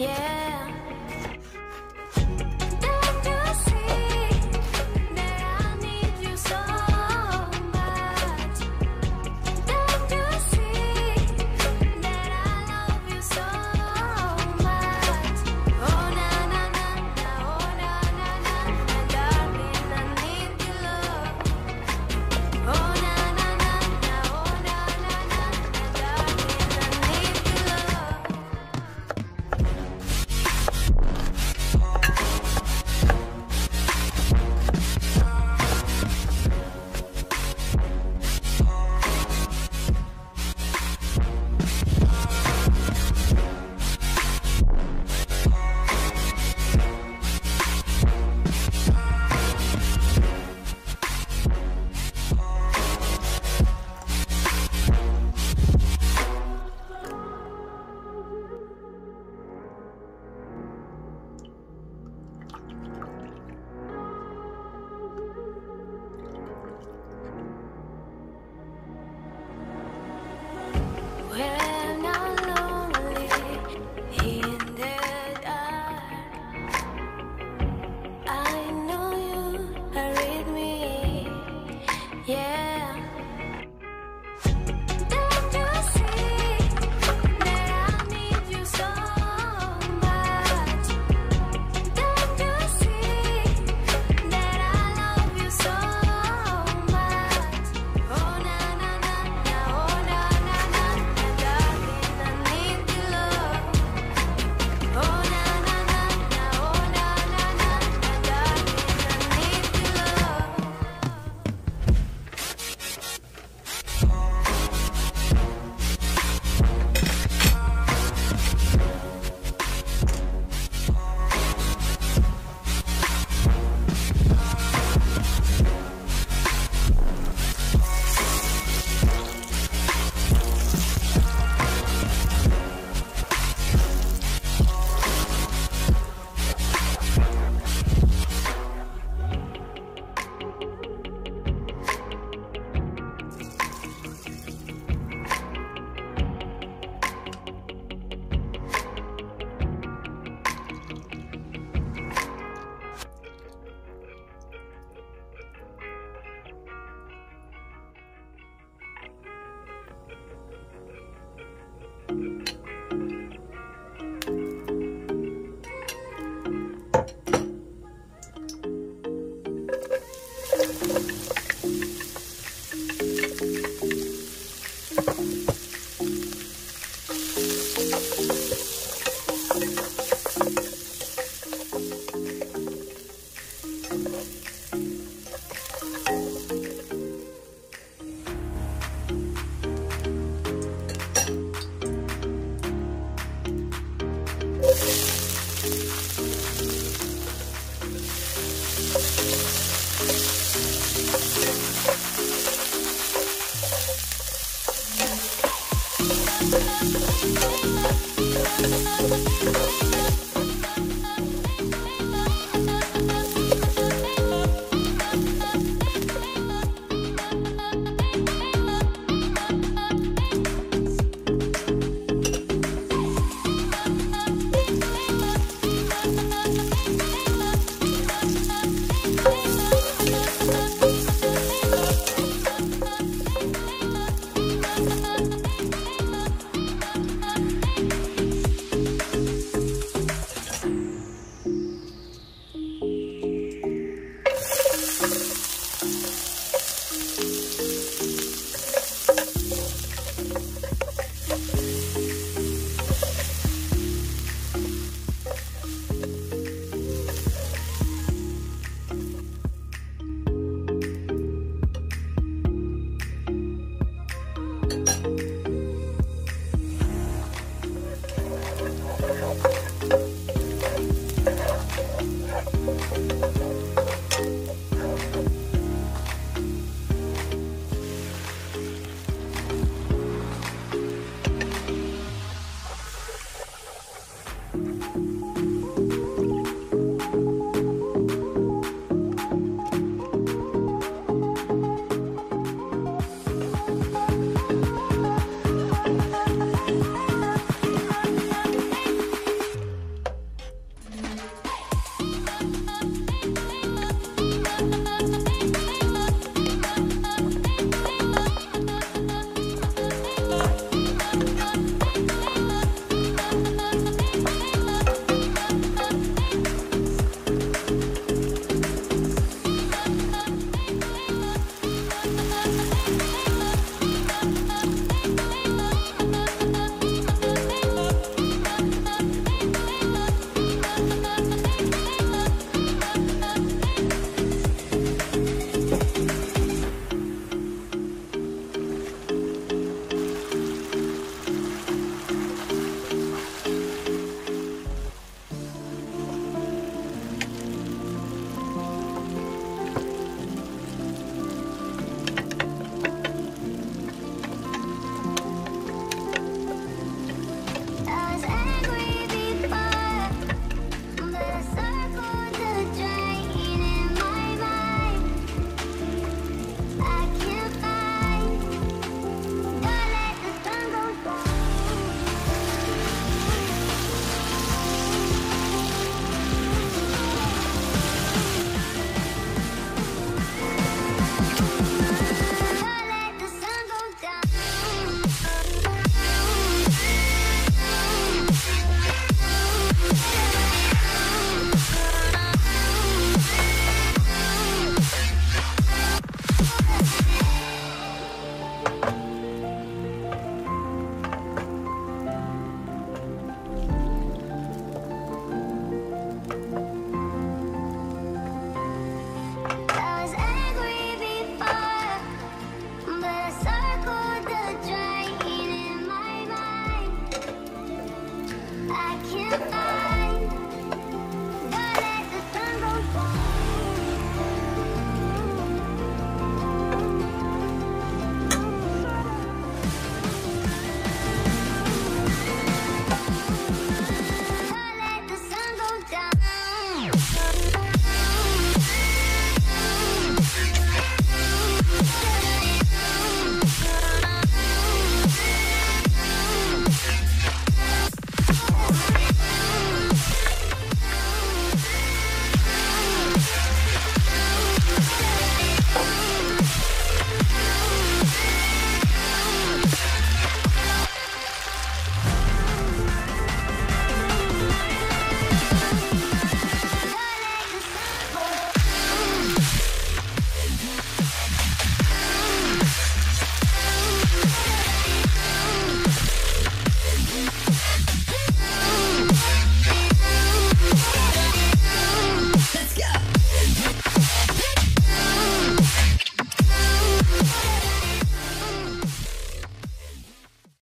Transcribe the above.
Yeah.